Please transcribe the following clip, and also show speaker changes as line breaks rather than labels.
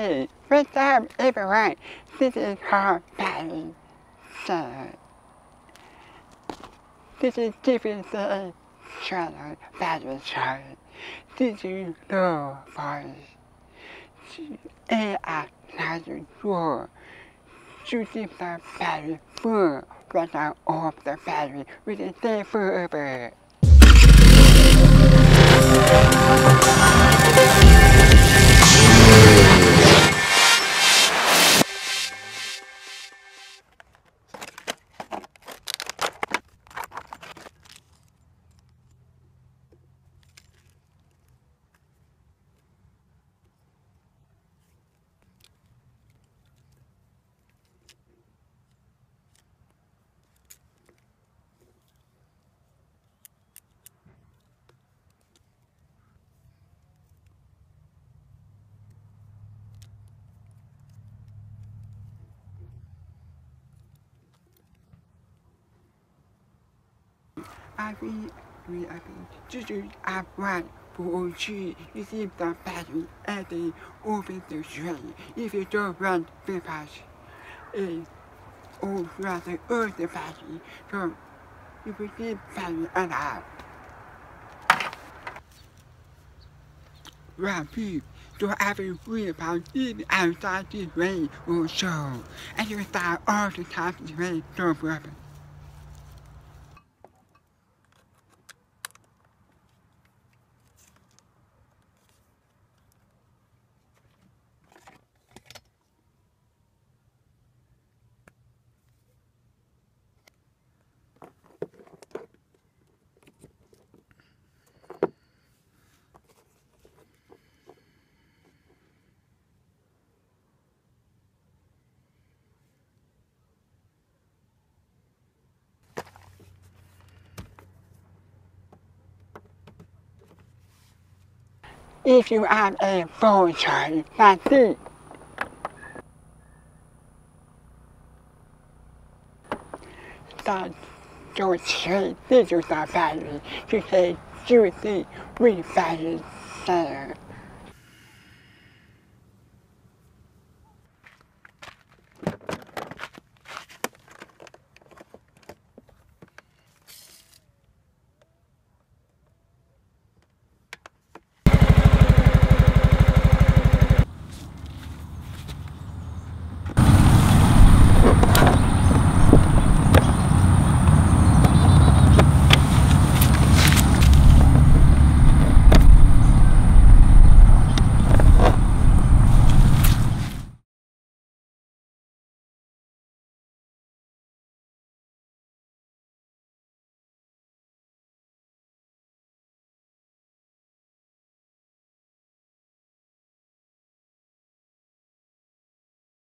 Hey, what's up everyone? This is Carl Battery. So, this is TVC channel Battery Show. Did you know boys? And I had to draw. Shooting the battery full, but I off the battery with a day forever. I mean, I mean, I mean, 就是阿万不去 receive the battery at the open the train. If you don't run very fast, it or rather earth the battery, so you receive battery and out. Rapid, to have a real about in outside the rain or so, and you start all the time the rain, no problem. If you have a phone charge, that's it. Start your straight digital battery to say juicy battery tender.